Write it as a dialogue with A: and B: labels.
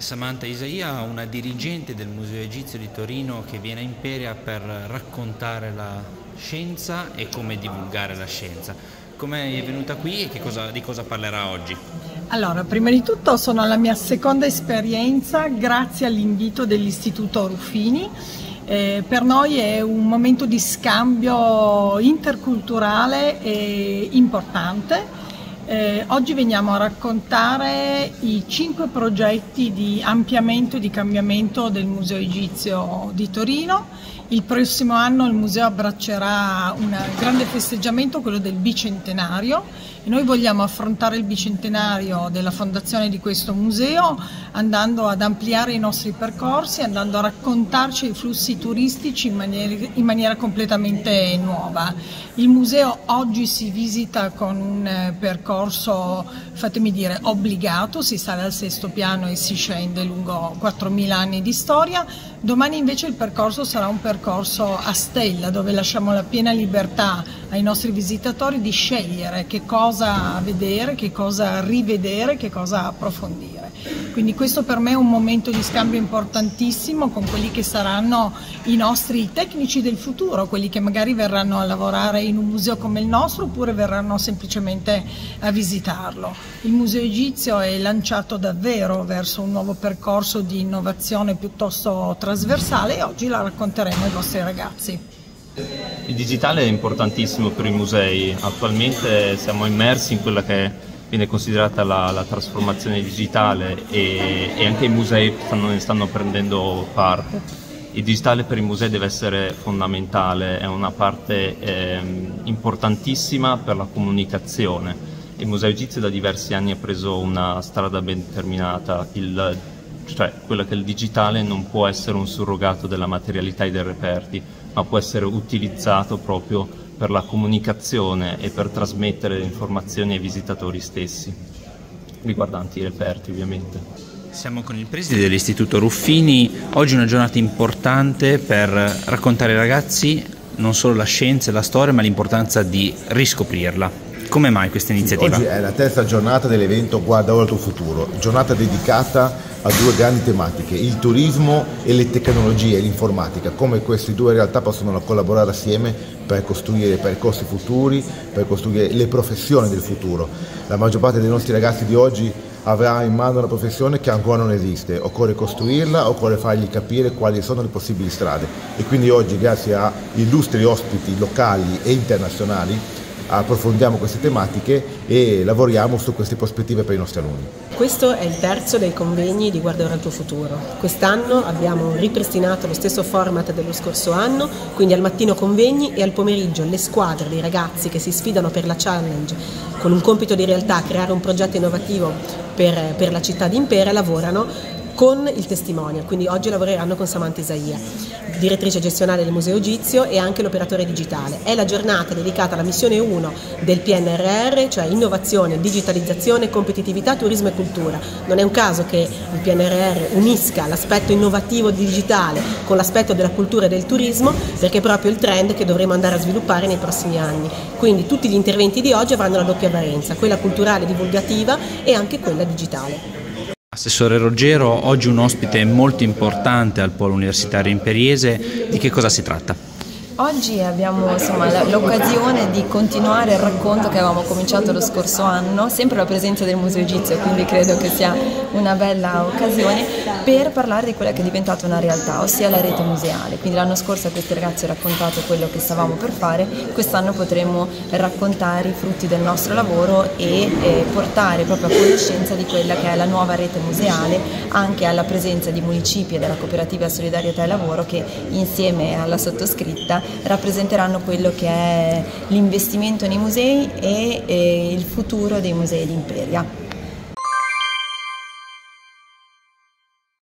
A: Samantha Isaia, una dirigente del Museo Egizio di Torino che viene a Imperia per raccontare la scienza e come divulgare la scienza. Come è venuta qui e cosa, di cosa parlerà oggi?
B: Allora, prima di tutto sono alla mia seconda esperienza grazie all'invito dell'Istituto Ruffini. Eh, per noi è un momento di scambio interculturale e importante eh, oggi veniamo a raccontare i cinque progetti di ampliamento e di cambiamento del Museo Egizio di Torino. Il prossimo anno il museo abbraccerà un grande festeggiamento, quello del bicentenario, e noi vogliamo affrontare il bicentenario della fondazione di questo museo andando ad ampliare i nostri percorsi, andando a raccontarci i flussi turistici in maniera, in maniera completamente nuova. Il museo oggi si visita con un percorso, fatemi dire, obbligato, si sale al sesto piano e si scende lungo 4.000 anni di storia. Domani invece il percorso sarà un percorso a stella dove lasciamo la piena libertà ai nostri visitatori di scegliere che cosa vedere, che cosa rivedere, che cosa approfondire. Quindi questo per me è un momento di scambio importantissimo con quelli che saranno i nostri tecnici del futuro, quelli che magari verranno a lavorare in un museo come il nostro oppure verranno semplicemente a visitarlo. Il Museo Egizio è lanciato davvero verso un nuovo percorso di innovazione piuttosto trasversale e oggi la racconteremo ai vostri ragazzi.
C: Il digitale è importantissimo per i musei, attualmente siamo immersi in quella che viene considerata la, la trasformazione digitale e, e, anche i musei stanno, ne stanno prendendo parte. Il digitale per i musei deve essere fondamentale, è una parte eh, importantissima per la comunicazione. Il Museo Egizio da diversi anni ha preso una strada ben determinata, il, cioè quella che il digitale non può essere un surrogato della materialità e dei reperti, ma può essere utilizzato proprio per la comunicazione e per trasmettere le informazioni ai visitatori stessi, riguardanti i reperti ovviamente.
A: Siamo con il preside dell'Istituto Ruffini, oggi è una giornata importante per raccontare ai ragazzi non solo la scienza e la storia, ma l'importanza di riscoprirla. Come mai questa iniziativa?
D: Oggi è la terza giornata dell'evento Guarda ora il tuo futuro, giornata dedicata a due grandi tematiche, il turismo e le tecnologie l'informatica, come queste due realtà possono collaborare assieme per costruire percorsi futuri, per costruire le professioni del futuro. La maggior parte dei nostri ragazzi di oggi avrà in mano una professione che ancora non esiste, occorre costruirla, occorre fargli capire quali sono le possibili strade. E quindi oggi grazie a illustri ospiti locali e internazionali approfondiamo queste tematiche e lavoriamo su queste prospettive per i nostri alunni.
E: Questo è il terzo dei convegni di Guarda ora il tuo futuro. Quest'anno abbiamo ripristinato lo stesso format dello scorso anno, quindi al mattino convegni e al pomeriggio le squadre dei ragazzi che si sfidano per la challenge con un compito di realtà, creare un progetto innovativo per, per la città di Impera, lavorano con il testimonial, quindi oggi lavoreranno con Samantha Isaia, direttrice gestionale del Museo Egizio e anche l'operatore digitale. È la giornata dedicata alla missione 1 del PNRR, cioè innovazione, digitalizzazione, competitività, turismo e cultura. Non è un caso che il PNRR unisca l'aspetto innovativo digitale con l'aspetto della cultura e del turismo, perché è proprio il trend che dovremo andare a sviluppare nei prossimi anni. Quindi tutti gli interventi di oggi avranno la doppia valenza, quella culturale divulgativa e anche quella digitale.
A: Assessore Ruggero, oggi un ospite molto importante al Polo Universitario Imperiese, di che cosa si tratta?
F: Oggi abbiamo l'occasione di continuare il racconto che avevamo cominciato lo scorso anno, sempre la presenza del Museo Egizio, quindi credo che sia una bella occasione per parlare di quella che è diventata una realtà, ossia la rete museale. Quindi l'anno scorso a questi ragazzi ho raccontato quello che stavamo per fare, quest'anno potremo raccontare i frutti del nostro lavoro e eh, portare proprio a conoscenza di quella che è la nuova rete museale, anche alla presenza di municipi e della cooperativa Solidarietà e Lavoro che insieme alla sottoscritta rappresenteranno quello che è l'investimento nei musei e, e il futuro dei musei di Imperia.